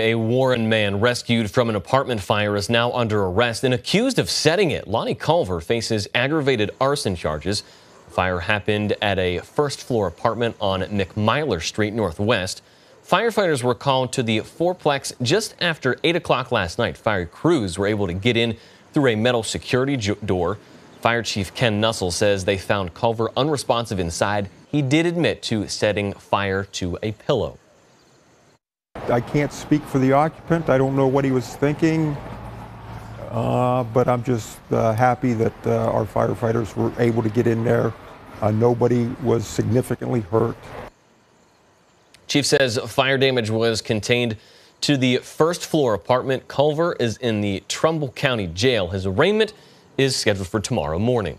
A Warren man rescued from an apartment fire is now under arrest and accused of setting it. Lonnie Culver faces aggravated arson charges. The fire happened at a first floor apartment on McMyler Street Northwest. Firefighters were called to the fourplex just after 8 o'clock last night. Fire crews were able to get in through a metal security door. Fire Chief Ken Nussel says they found Culver unresponsive inside. He did admit to setting fire to a pillow. I can't speak for the occupant. I don't know what he was thinking, uh, but I'm just uh, happy that uh, our firefighters were able to get in there. Uh, nobody was significantly hurt. Chief says fire damage was contained to the first floor apartment. Culver is in the Trumbull County Jail. His arraignment is scheduled for tomorrow morning.